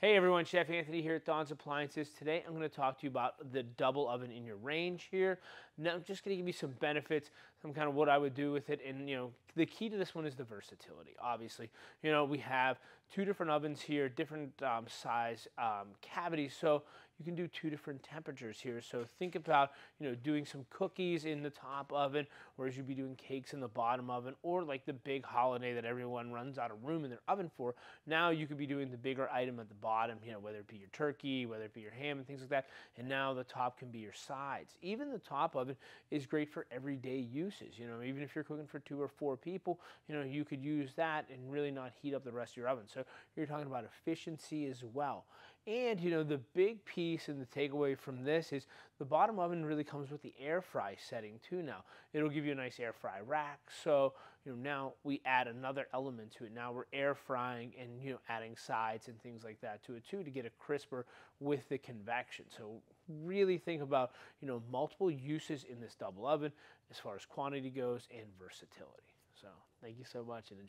Hey everyone, Chef Anthony here at Don's Appliances. Today I'm going to talk to you about the double oven in your range here. Now I'm just going to give you some benefits, some kind of what I would do with it, and you know the key to this one is the versatility. Obviously, you know we have two different ovens here, different um, size um, cavities, so you can do two different temperatures here. So think about you know doing some cookies in the top oven, whereas you'd be doing cakes in the bottom oven, or like the big holiday that everyone runs out of room in their oven for. Now you could be doing the bigger item at the bottom bottom, you know, whether it be your turkey, whether it be your ham and things like that. And now the top can be your sides. Even the top of it is great for everyday uses. You know, even if you're cooking for two or four people, you know, you could use that and really not heat up the rest of your oven. So you're talking about efficiency as well. And, you know, the big piece and the takeaway from this is the bottom oven really comes with the air fry setting too now. It'll give you a nice air fry rack. So, you know, now we add another element to it. Now we're air frying and, you know, adding sides and things like that to it too to get it crisper with the convection. So really think about, you know, multiple uses in this double oven as far as quantity goes and versatility. So thank you so much and enjoy.